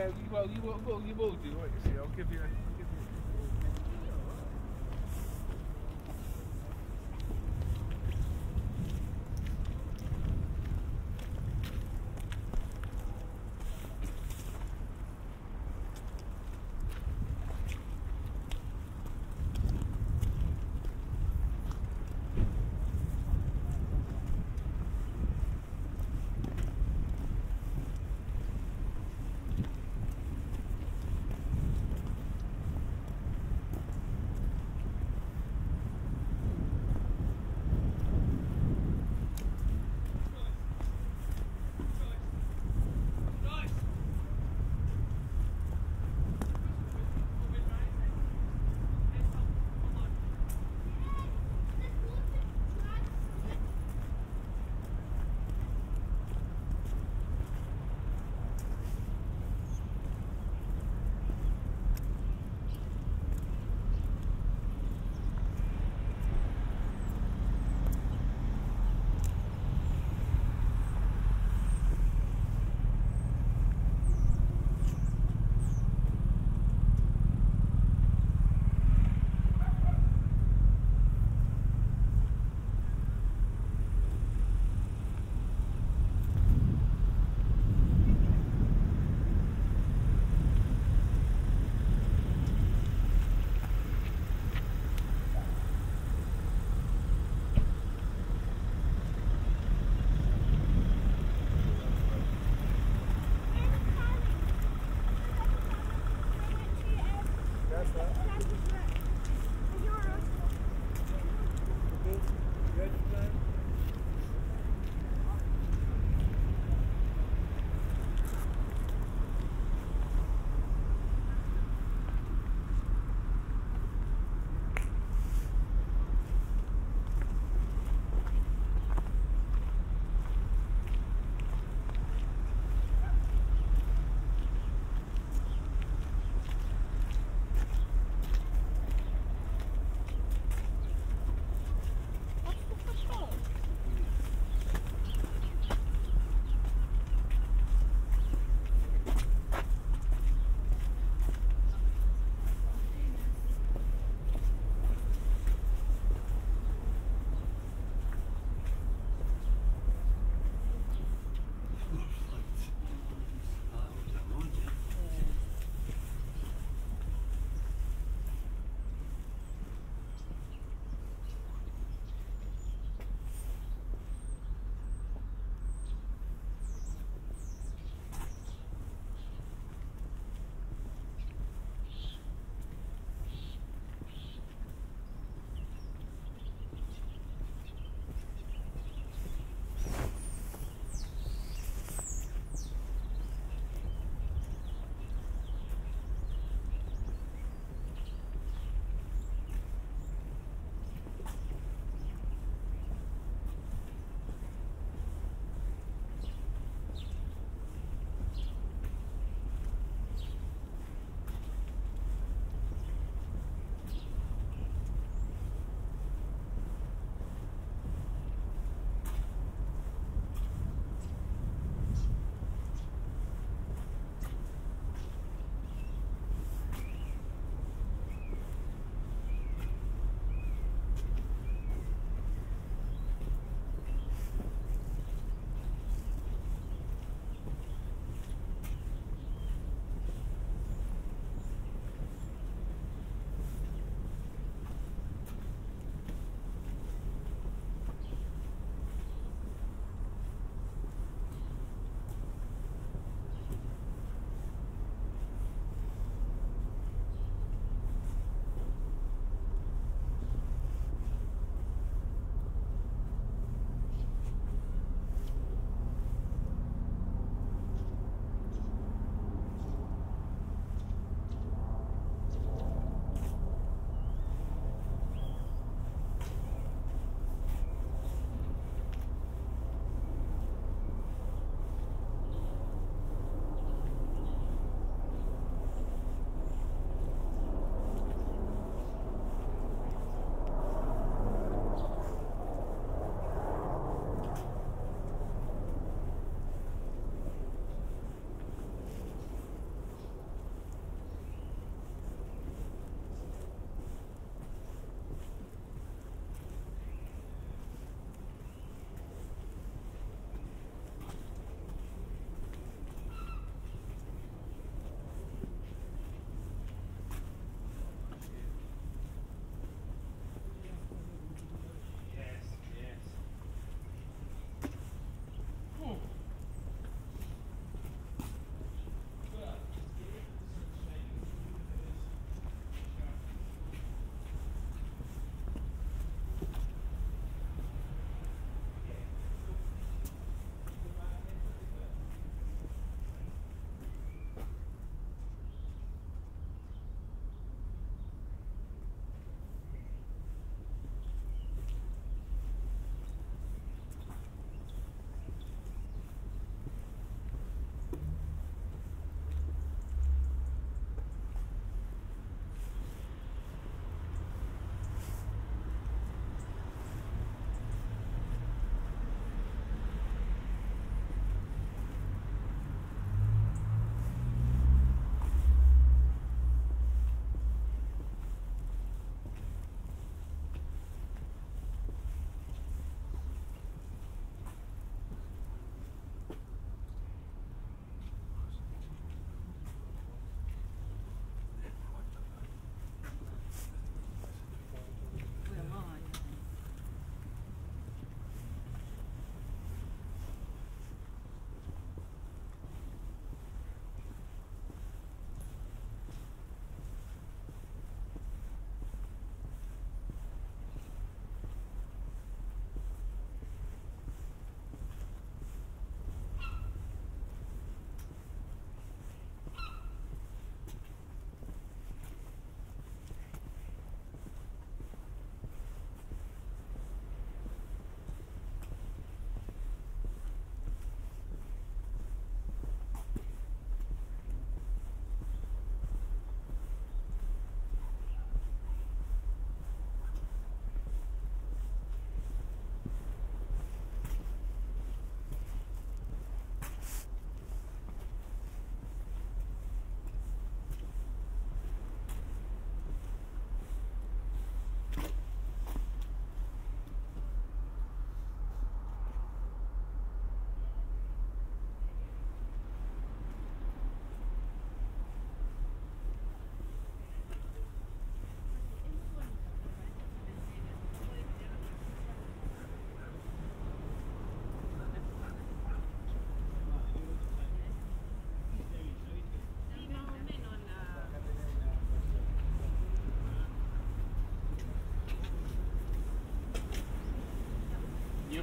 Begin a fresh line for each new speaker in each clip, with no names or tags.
Yeah, you will, you will, you will do. You say, I'll give you. I'll give you. your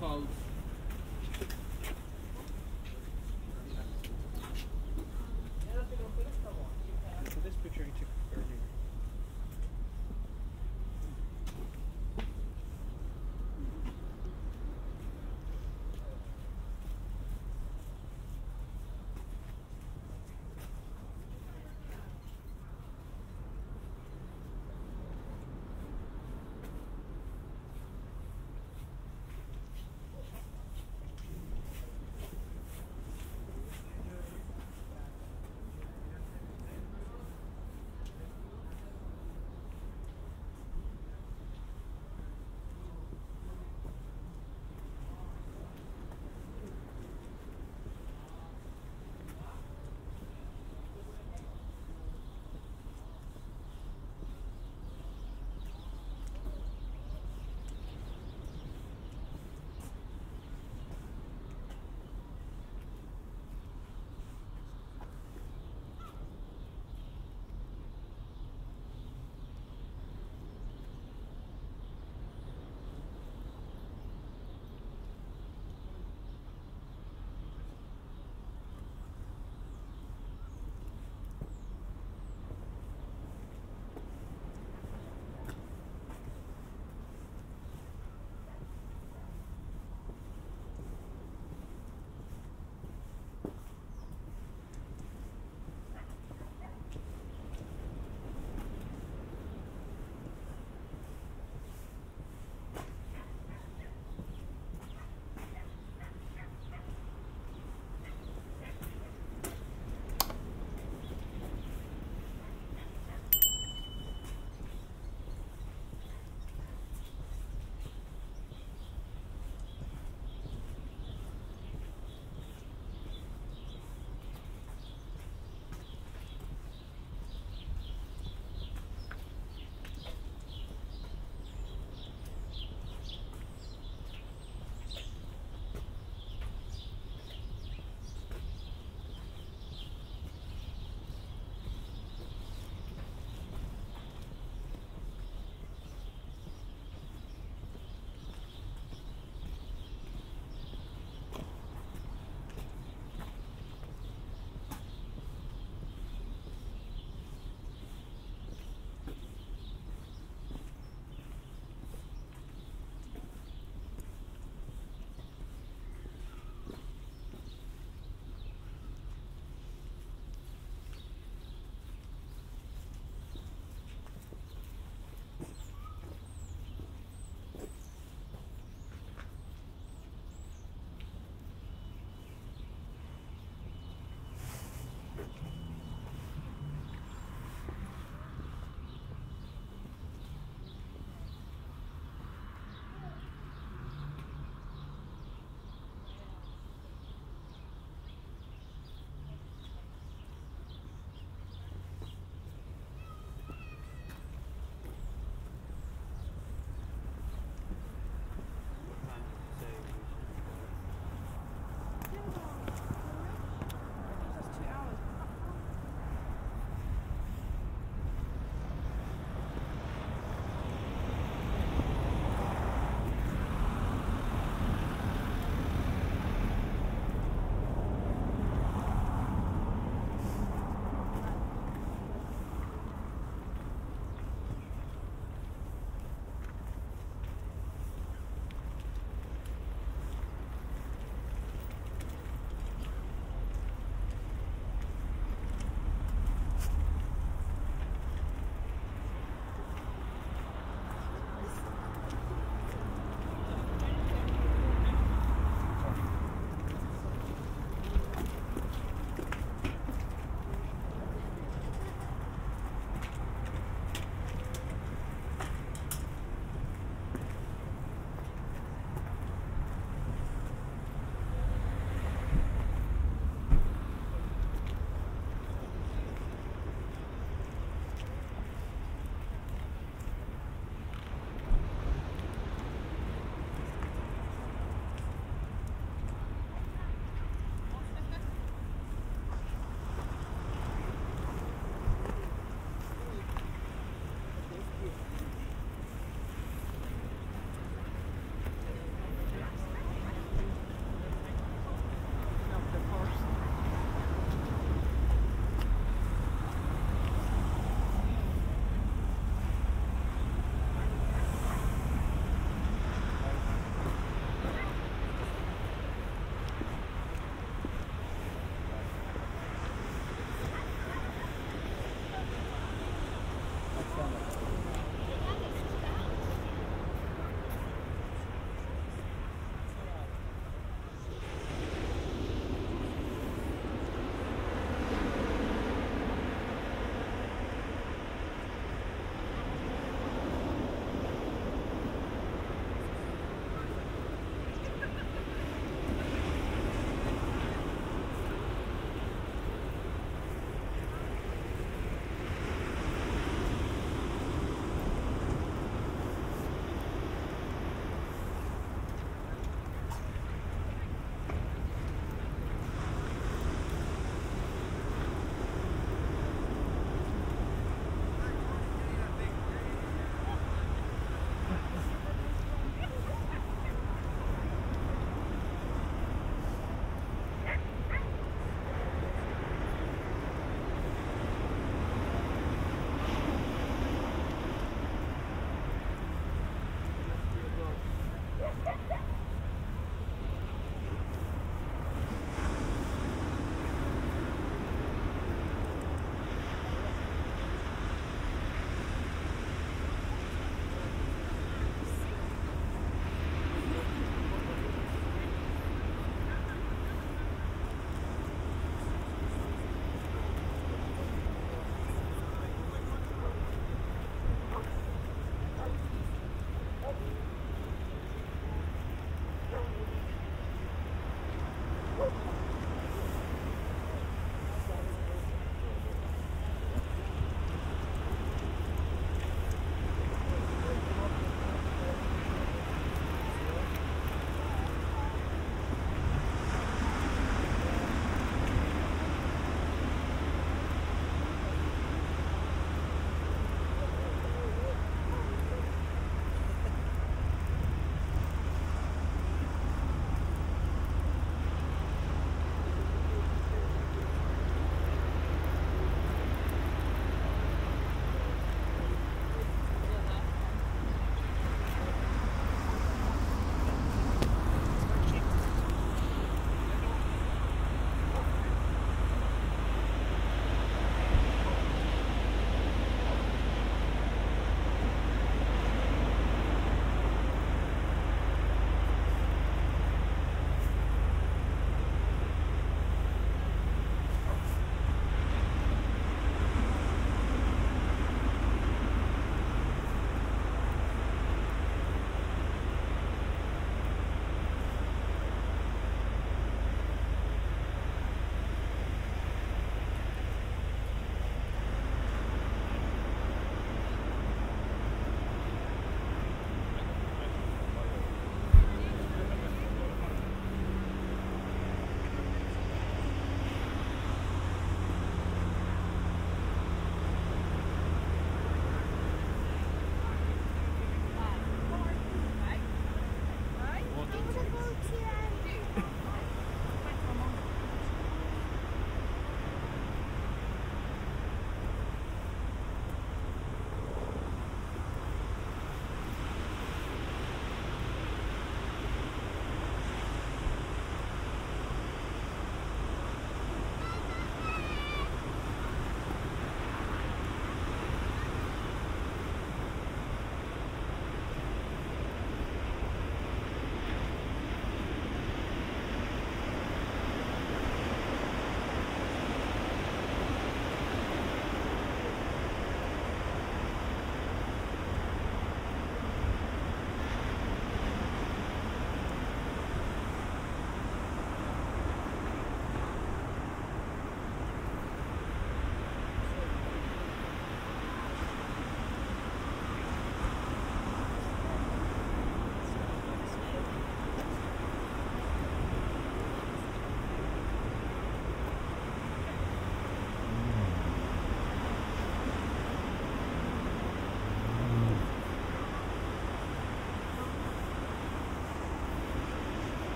boat.